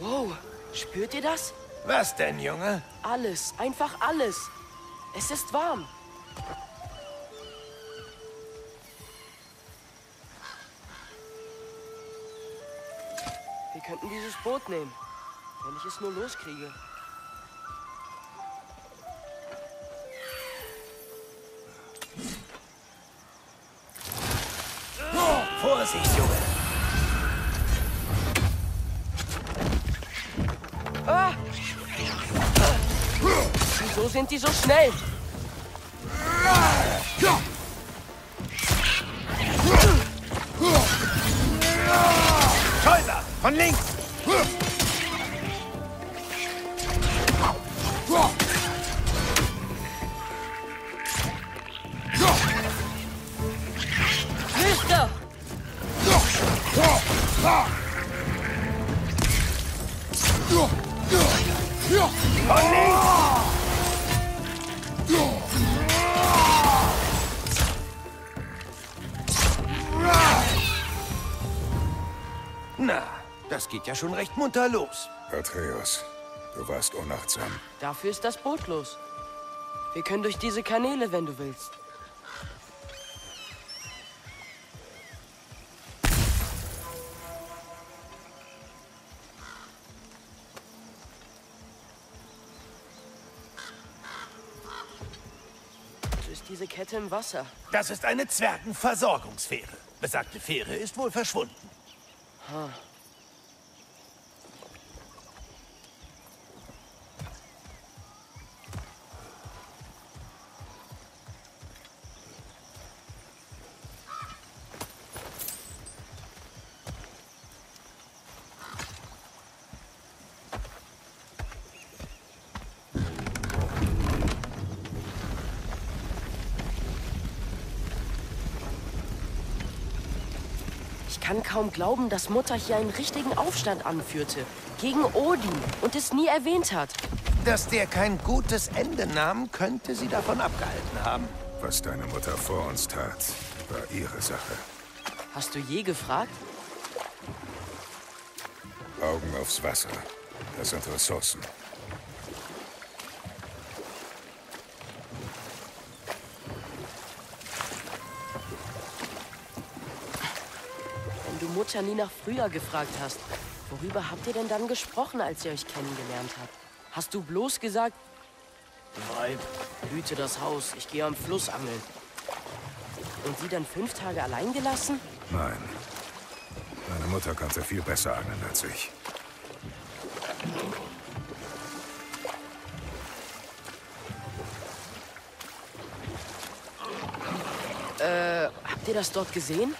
Wow, spürt ihr das? Was denn, Junge? Alles, einfach alles. Es ist warm. Wir könnten dieses Boot nehmen, wenn ich es nur loskriege. Vorsicht, Junge. Sind die so schnell? Scheuser, von links. Das geht ja schon recht munter los. Atreus, du warst unachtsam. Dafür ist das Boot los. Wir können durch diese Kanäle, wenn du willst. So ist diese Kette im Wasser. Das ist eine Zwergenversorgungsfähre. Besagte Fähre ist wohl verschwunden. Ich kann kaum glauben, dass Mutter hier einen richtigen Aufstand anführte. Gegen Odin und es nie erwähnt hat. Dass der kein gutes Ende nahm, könnte sie davon abgehalten haben. Was deine Mutter vor uns tat, war ihre Sache. Hast du je gefragt? Augen aufs Wasser. Das sind Ressourcen. Mutter nie nach früher gefragt hast, worüber habt ihr denn dann gesprochen, als ihr euch kennengelernt habt? Hast du bloß gesagt, Weib, hüte das Haus, ich gehe am Fluss angeln. Und sie dann fünf Tage allein gelassen? Nein. Meine Mutter konnte viel besser angeln als ich. Habt ihr das dort gesehen?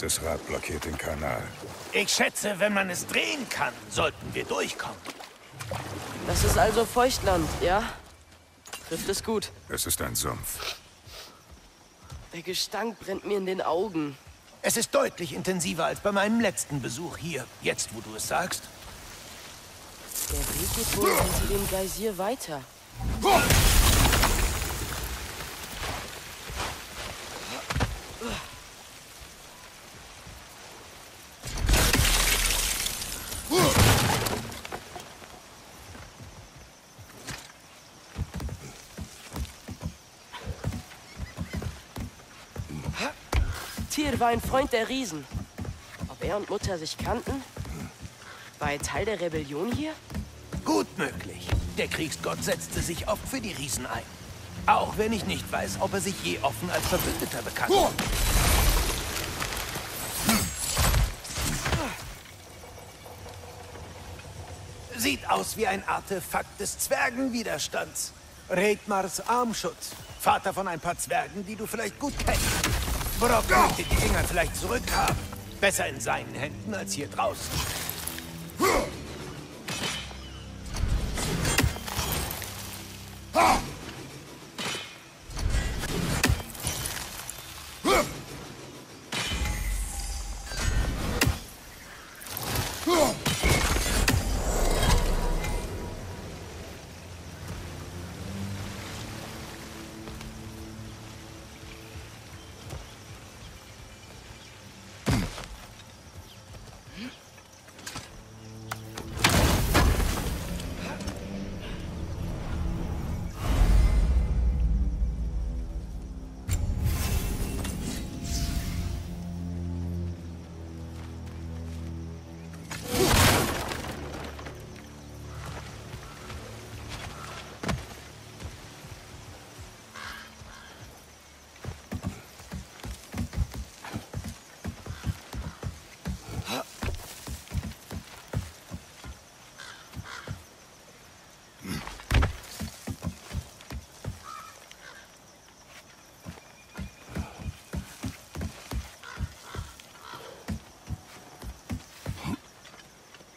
Dieses Rad blockiert den Kanal. Ich schätze, wenn man es drehen kann, sollten wir durchkommen. Das ist also Feuchtland, ja? Trifft es gut. Es ist ein Sumpf. Der Gestank brennt mir in den Augen. Es ist deutlich intensiver als bei meinem letzten Besuch hier. Jetzt, wo du es sagst. Der Weg geht wohl hinter dem Geysir weiter. War ein Freund der Riesen. Ob er und Mutter sich kannten? War er Teil der Rebellion hier? Gut möglich. Der Kriegsgott setzte sich oft für die Riesen ein. Auch wenn ich nicht weiß, ob er sich je offen als Verbündeter bekannt hat. Sieht aus wie ein Artefakt des Zwergenwiderstands. Redmars Armschutz. Vater von ein paar Zwergen, die du vielleicht gut kennst. Brock möchte die Dinger vielleicht zurückhaben. Besser in seinen Händen als hier draußen.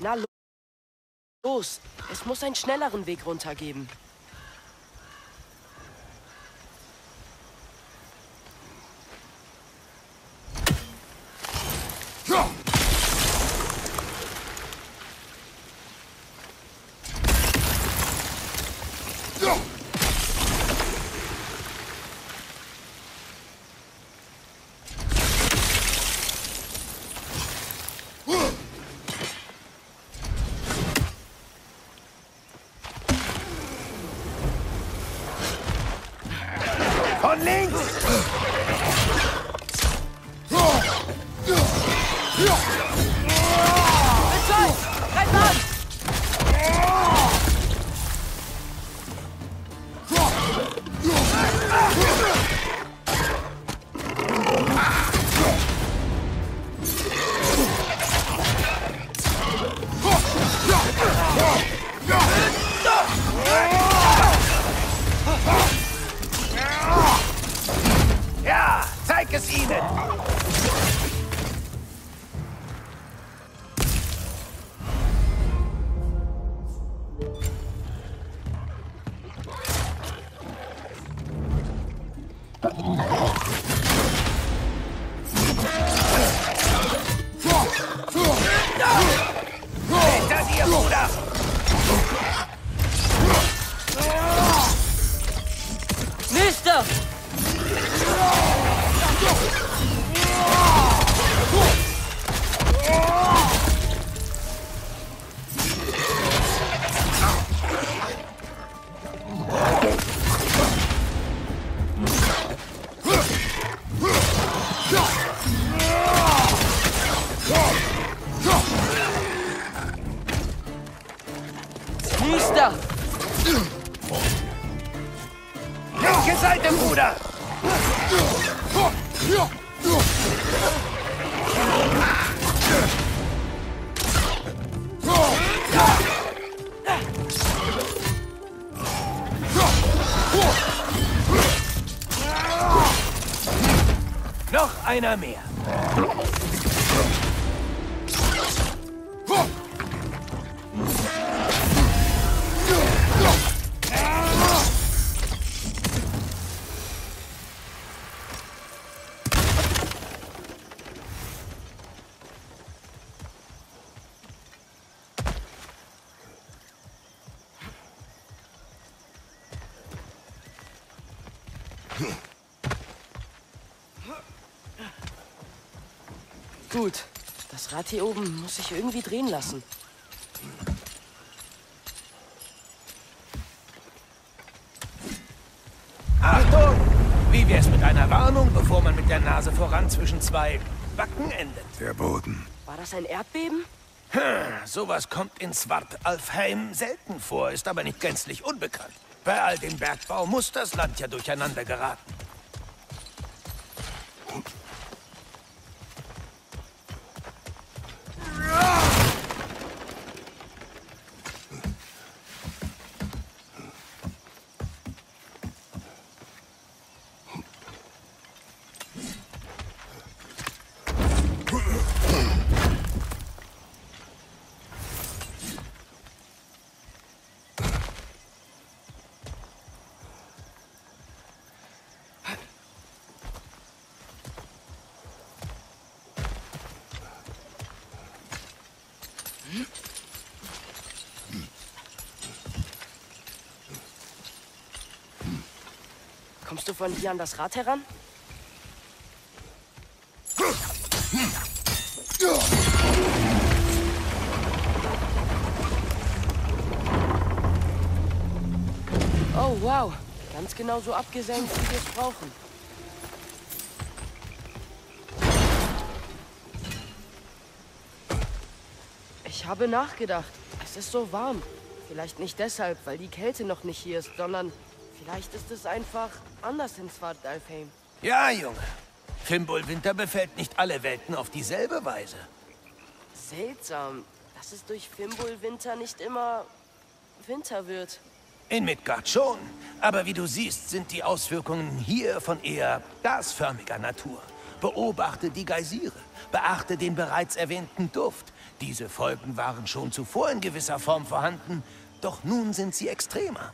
Na los, es muss einen schnelleren Weg runter geben. Noch einer mehr. Gut. Das Rad hier oben muss sich irgendwie drehen lassen. Achtung! Wie wär's mit einer Warnung, bevor man mit der Nase voran zwischen zwei Backen endet? Der Boden. War das ein Erdbeben? Sowas kommt in Svartalfheim selten vor, ist aber nicht gänzlich unbekannt. Bei all dem Bergbau muss das Land ja durcheinander geraten. Kommst du von hier an das Rad heran? Oh, wow. Ganz genau so abgesenkt, wie wir es brauchen. Ich habe nachgedacht. Es ist so warm. Vielleicht nicht deshalb, weil die Kälte noch nicht hier ist, sondern vielleicht ist es einfach anders in Svartalfheim. Ja, Junge. Fimbul Winter befällt nicht alle Welten auf dieselbe Weise. Seltsam, dass es durch Fimbul Winter nicht immer Winter wird. In Midgard schon. Aber wie du siehst, sind die Auswirkungen hier von eher gasförmiger Natur. Beobachte die Geysire. Beachte den bereits erwähnten Duft. Diese Folgen waren schon zuvor in gewisser Form vorhanden, doch nun sind sie extremer.